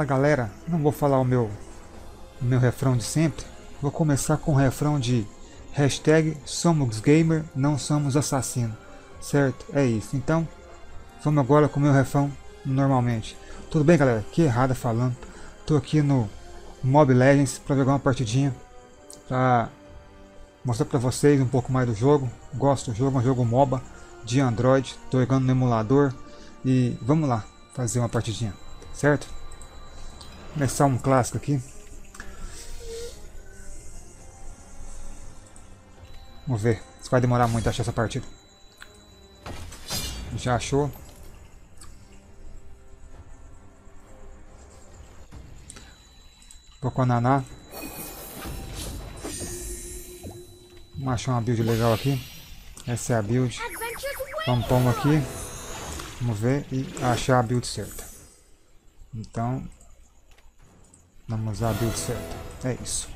Fala galera, não vou falar o meu, o meu refrão de sempre, vou começar com o refrão de hashtag somos gamer, não somos assassino, certo? É isso, então vamos agora com o meu refrão normalmente. Tudo bem galera? Que errada falando, tô aqui no Mob Legends para jogar uma partidinha, para mostrar para vocês um pouco mais do jogo, gosto do jogo, é um jogo MOBA de Android, tô jogando no emulador e vamos lá fazer uma partidinha, certo? Começar um clássico aqui. Vamos ver se vai demorar muito a achar essa partida. Já achou? Vou com a Naná. Vamos achar uma build legal aqui. Essa é a build. Vamos pôr aqui. Vamos ver e achar a build certa. Então, Vamos a build certo. É isso.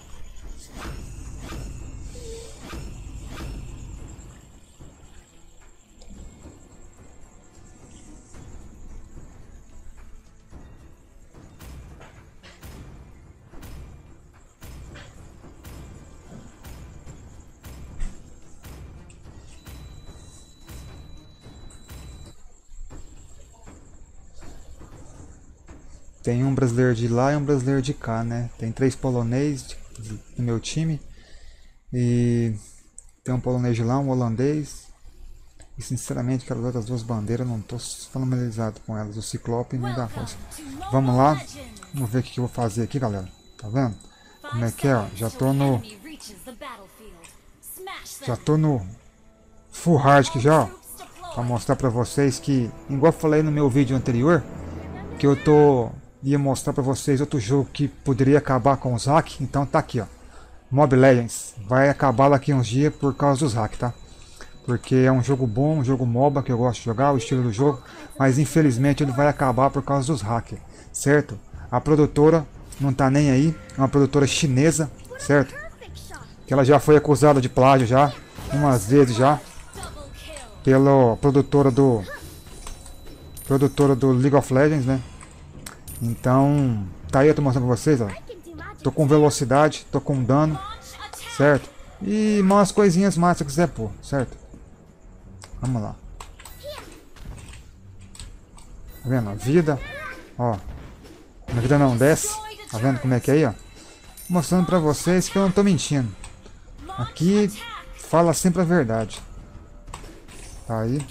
Tem um brasileiro de lá e um brasileiro de cá, né? Tem três polonês no meu time. E tem um polonês de lá, um holandês. E sinceramente, aquelas outras duas bandeiras, não estou familiarizado com elas. O Ciclope nem da força. Vamos lá. Vamos ver o que eu vou fazer aqui, galera. Tá vendo? Como é que é, ó. Já tô no... Já tô no... Full hard aqui já, ó. Pra mostrar pra vocês que... Igual eu falei no meu vídeo anterior. Que eu tô ia mostrar para vocês outro jogo que poderia acabar com os hacks, então tá aqui, ó. Mob Legends. Vai acabar daqui uns dias por causa dos hacks, tá? Porque é um jogo bom, um jogo MOBA que eu gosto de jogar, o estilo do jogo, mas infelizmente ele vai acabar por causa dos hacks, certo? A produtora não tá nem aí, é uma produtora chinesa, certo? Que ela já foi acusada de plágio já, umas vezes já, pela produtora do produtora do League of Legends, né? Então, tá aí eu tô mostrando pra vocês, ó. Tô com velocidade, tô com dano, certo? E umas coisinhas mais se quiser pôr, certo? Vamos lá. Tá vendo? A vida, ó. A vida não desce. Tá vendo como é que é aí, ó? Mostrando pra vocês que eu não tô mentindo. Aqui fala sempre a verdade. Tá aí.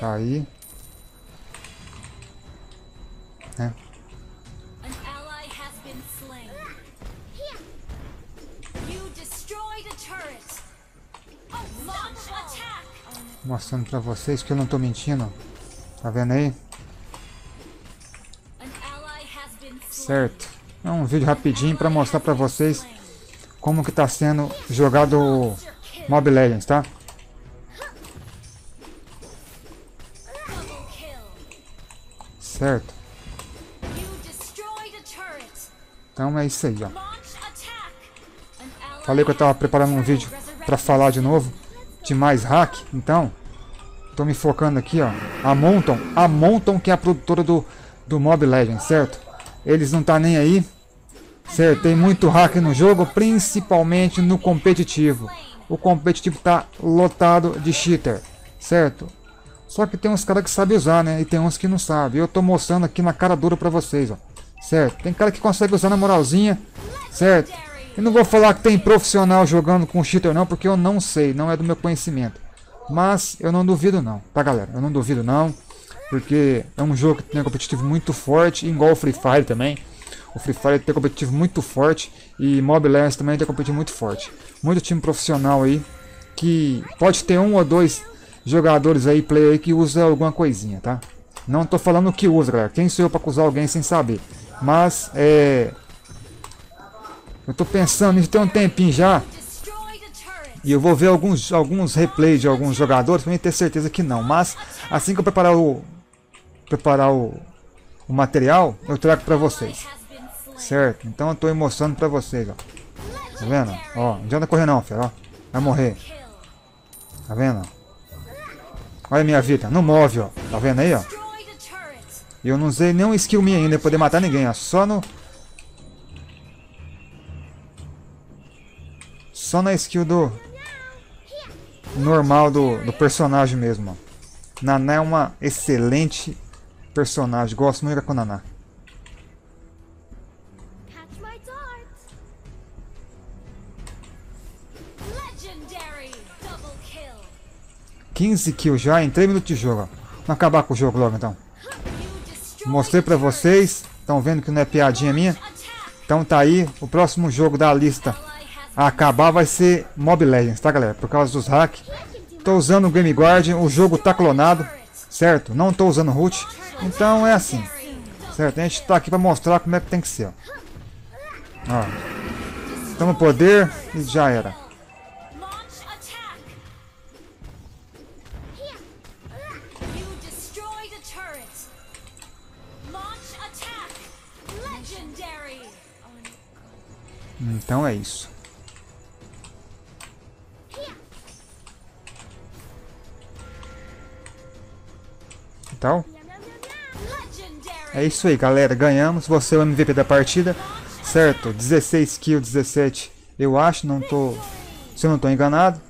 Tá aí. Né? Mostrando pra vocês que eu não tô mentindo. Tá vendo aí? Certo. É um vídeo rapidinho pra mostrar pra vocês como que tá sendo jogado o Mob Legends, tá? Certo. Então é isso aí, ó. Falei que eu tava preparando um vídeo para falar de novo de mais hack, então tô me focando aqui, ó. A Monton, a Monton que é a produtora do do Mob Legends, certo? Eles não tá nem aí. Certo, tem muito hack no jogo, principalmente no competitivo. O competitivo tá lotado de cheater, certo? Só que tem uns caras que sabem usar, né? E tem uns que não sabem. Eu tô mostrando aqui na cara dura pra vocês, ó. Certo? Tem cara que consegue usar na moralzinha, certo? Eu não vou falar que tem profissional jogando com cheater não, porque eu não sei, não é do meu conhecimento. Mas eu não duvido não, tá galera? Eu não duvido não, porque é um jogo que tem um competitivo muito forte, igual o Free Fire também. O Free Fire tem um competitivo muito forte e Mob Legends também tem um competitivo muito forte. Muito time profissional aí, que pode ter um ou dois jogadores aí, player aí, que usa alguma coisinha, tá? Não tô falando que usa, galera. Quem sou eu pra acusar alguém sem saber? Mas é. Eu tô pensando nisso tem um tempinho já. E eu vou ver alguns, alguns replays de alguns jogadores para ter certeza que não. Mas assim que eu preparar o. Preparar o, o material, eu trago para vocês. Certo? Então eu tô mostrando para vocês, ó. Tá vendo? Ó, não adianta correr não, filho, ó. Vai morrer. Tá vendo? Olha a minha vida, não move, ó. Tá vendo aí, ó? Eu não usei nenhum skill minha ainda pra poder matar ninguém, ó. Só no... Só na skill do... Normal do, do personagem mesmo, ó. Naná é uma excelente personagem. Gosto muito da Konaná. Kill. 15 kills já em 3 minutos de jogo. ó. Vamos acabar com o jogo logo então. Mostrei pra vocês. Estão vendo que não é piadinha minha? Então tá aí. O próximo jogo da lista a acabar vai ser Mob Legends, tá galera? Por causa dos hacks. Tô usando o Game Guardian. O jogo tá clonado. Certo? Não tô usando root. Então é assim. Certo? A gente tá aqui pra mostrar como é que tem que ser. Ó. Ó. Toma poder e já era. Então é isso. Então, é isso aí, galera. Ganhamos. Você é o MVP da partida. Certo? 16 kills, 17 eu acho. Não tô, se eu não tô enganado.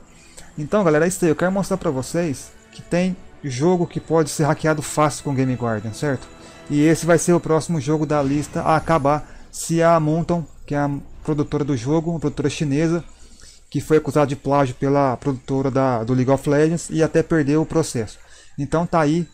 Então, galera, é isso aí. Eu quero mostrar pra vocês que tem jogo que pode ser hackeado fácil com Game Guardian, certo? E esse vai ser o próximo jogo da lista a acabar se a Monton, que é a produtora do jogo, uma produtora chinesa, que foi acusada de plágio pela produtora da, do League of Legends e até perdeu o processo. Então tá aí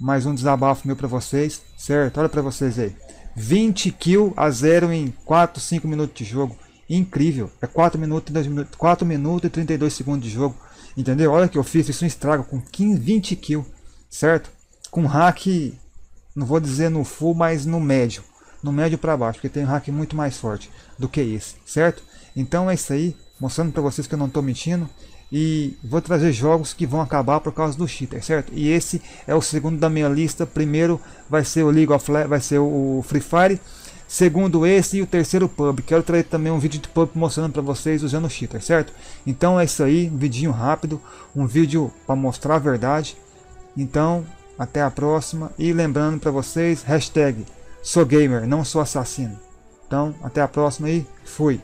mais um desabafo meu pra vocês, certo? Olha pra vocês aí. 20 kills a 0 em 4, 5 minutos de jogo. Incrível. É 4 minutos, e 2 minutos, 4 minutos e 32 segundos de jogo. Entendeu? Olha que eu fiz. Isso é um estrago com 15, 20 kills. Certo? Com hack, não vou dizer no full, mas no médio. No médio para baixo, porque tem um hack muito mais forte do que esse. Certo? Então é isso aí. Mostrando pra vocês que eu não tô mentindo. E vou trazer jogos que vão acabar por causa do cheater, certo? E esse é o segundo da minha lista. Primeiro vai ser o League of Legends, vai ser o Free Fire. Segundo esse e o terceiro pub. Quero trazer também um vídeo de pub mostrando para vocês usando o cheater, certo? Então é isso aí, um vidinho rápido, um vídeo para mostrar a verdade. Então, até a próxima. E lembrando para vocês, hashtag sou gamer, não sou assassino. Então, até a próxima e fui.